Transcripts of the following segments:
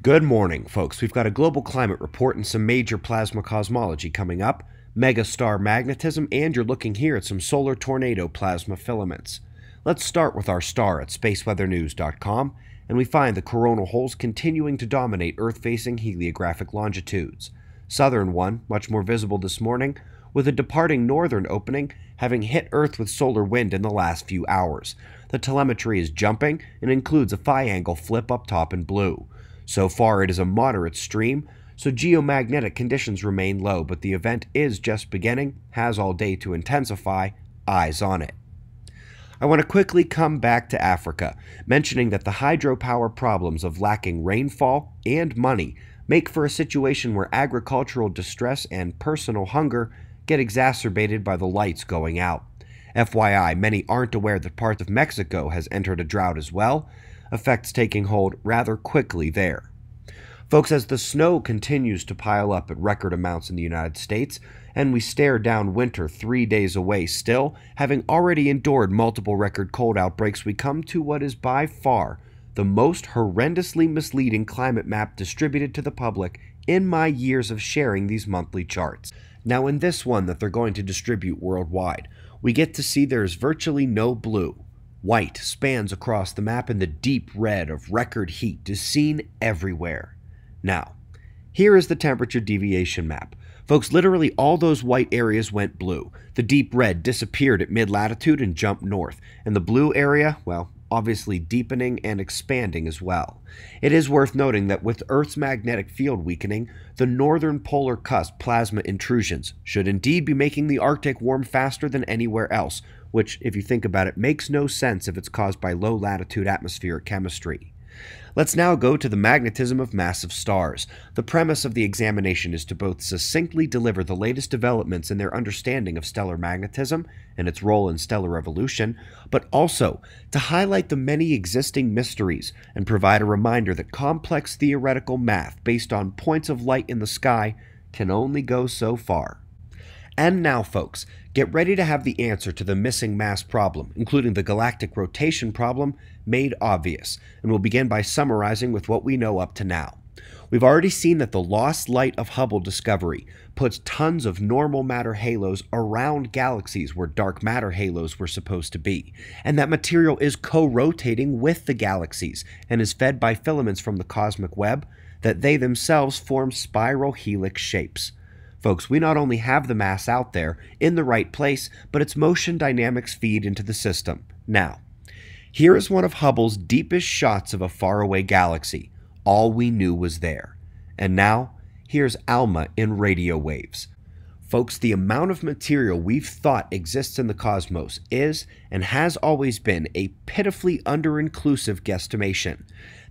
Good morning, folks. We've got a global climate report and some major plasma cosmology coming up, megastar magnetism, and you're looking here at some solar tornado plasma filaments. Let's start with our star at spaceweathernews.com, and we find the coronal holes continuing to dominate Earth facing heliographic longitudes. Southern one, much more visible this morning, with a departing northern opening having hit Earth with solar wind in the last few hours. The telemetry is jumping and includes a phi angle flip up top in blue. So far, it is a moderate stream, so geomagnetic conditions remain low, but the event is just beginning, has all day to intensify, eyes on it. I want to quickly come back to Africa, mentioning that the hydropower problems of lacking rainfall and money make for a situation where agricultural distress and personal hunger get exacerbated by the lights going out. FYI, many aren't aware that parts of Mexico has entered a drought as well, effects taking hold rather quickly there. Folks, as the snow continues to pile up at record amounts in the United States, and we stare down winter three days away still, having already endured multiple record cold outbreaks, we come to what is by far the most horrendously misleading climate map distributed to the public in my years of sharing these monthly charts. Now, in this one that they're going to distribute worldwide, we get to see there's virtually no blue. White spans across the map, and the deep red of record heat is seen everywhere. Now, here is the temperature deviation map. Folks, literally all those white areas went blue. The deep red disappeared at mid latitude and jumped north. And the blue area, well, obviously deepening and expanding as well. It is worth noting that with Earth's magnetic field weakening, the northern polar cusp plasma intrusions should indeed be making the Arctic warm faster than anywhere else, which, if you think about it, makes no sense if it's caused by low latitude atmospheric chemistry. Let's now go to the magnetism of massive stars. The premise of the examination is to both succinctly deliver the latest developments in their understanding of stellar magnetism and its role in stellar evolution, but also to highlight the many existing mysteries and provide a reminder that complex theoretical math based on points of light in the sky can only go so far. And now, folks, get ready to have the answer to the missing mass problem, including the galactic rotation problem, made obvious, and we'll begin by summarizing with what we know up to now. We've already seen that the lost light of Hubble discovery puts tons of normal matter halos around galaxies where dark matter halos were supposed to be, and that material is co rotating with the galaxies and is fed by filaments from the cosmic web that they themselves form spiral helix shapes. Folks, we not only have the mass out there in the right place, but its motion dynamics feed into the system. Now, here is one of Hubble's deepest shots of a faraway galaxy. All we knew was there. And now, here's ALMA in radio waves. Folks, the amount of material we've thought exists in the cosmos is and has always been a pitifully under-inclusive guesstimation.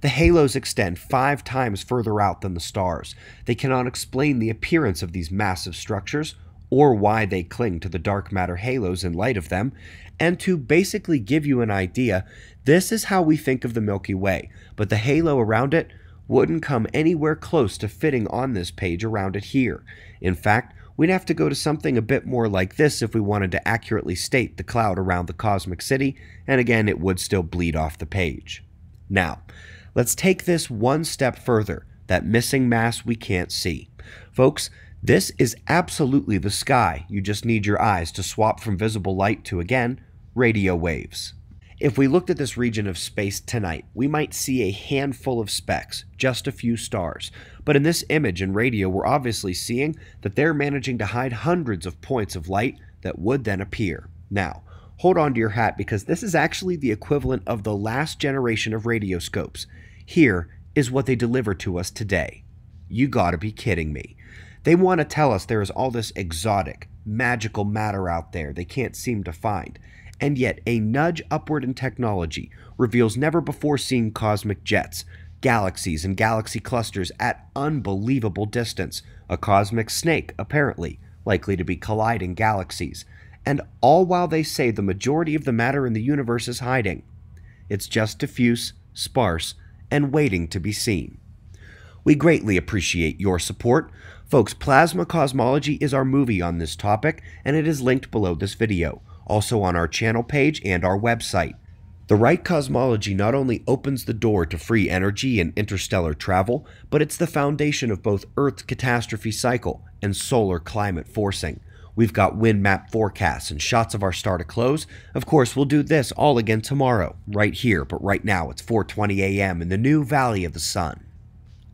The halos extend five times further out than the stars. They cannot explain the appearance of these massive structures or why they cling to the dark matter halos in light of them. And to basically give you an idea, this is how we think of the Milky Way, but the halo around it wouldn't come anywhere close to fitting on this page around it here. In fact, we'd have to go to something a bit more like this if we wanted to accurately state the cloud around the cosmic city, and again, it would still bleed off the page. Now, Let's take this one step further that missing mass we can't see. Folks, this is absolutely the sky. You just need your eyes to swap from visible light to, again, radio waves. If we looked at this region of space tonight, we might see a handful of specks, just a few stars. But in this image and radio, we're obviously seeing that they're managing to hide hundreds of points of light that would then appear. Now, hold on to your hat because this is actually the equivalent of the last generation of radioscopes. Here is what they deliver to us today. You gotta be kidding me. They want to tell us there is all this exotic, magical matter out there they can't seem to find. And yet, a nudge upward in technology reveals never before seen cosmic jets, galaxies and galaxy clusters at unbelievable distance, a cosmic snake, apparently, likely to be colliding galaxies, and all while they say the majority of the matter in the universe is hiding. It's just diffuse, sparse, and waiting to be seen. We greatly appreciate your support. Folks, Plasma Cosmology is our movie on this topic, and it is linked below this video, also on our channel page and our website. The right cosmology not only opens the door to free energy and interstellar travel, but it's the foundation of both Earth's catastrophe cycle and solar climate forcing. We've got wind map forecasts and shots of our star to close. Of course, we'll do this all again tomorrow, right here, but right now it's 4:20 a.m. in the new Valley of the Sun.